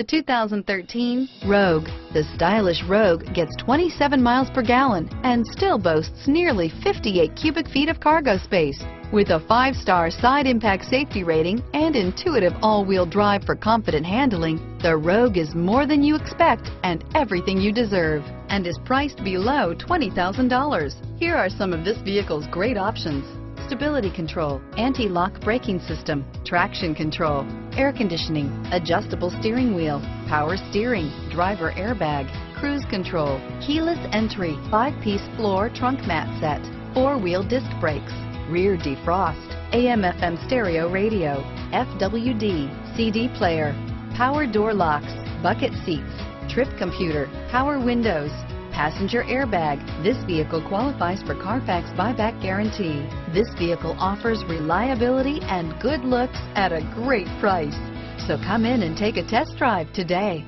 The 2013 Rogue. The stylish Rogue gets 27 miles per gallon and still boasts nearly 58 cubic feet of cargo space. With a five-star side impact safety rating and intuitive all-wheel drive for confident handling, the Rogue is more than you expect and everything you deserve and is priced below $20,000. Here are some of this vehicle's great options stability control, anti-lock braking system, traction control, air conditioning, adjustable steering wheel, power steering, driver airbag, cruise control, keyless entry, five-piece floor trunk mat set, four-wheel disc brakes, rear defrost, AM FM stereo radio, FWD, CD player, power door locks, bucket seats, trip computer, power windows, passenger airbag. This vehicle qualifies for Carfax buyback guarantee. This vehicle offers reliability and good looks at a great price. So come in and take a test drive today.